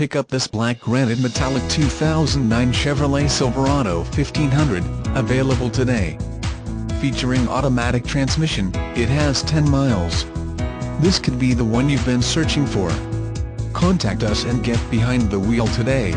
pick up this black granite metallic 2009 Chevrolet Silverado 1500, available today. Featuring automatic transmission, it has 10 miles. This could be the one you've been searching for. Contact us and get behind the wheel today.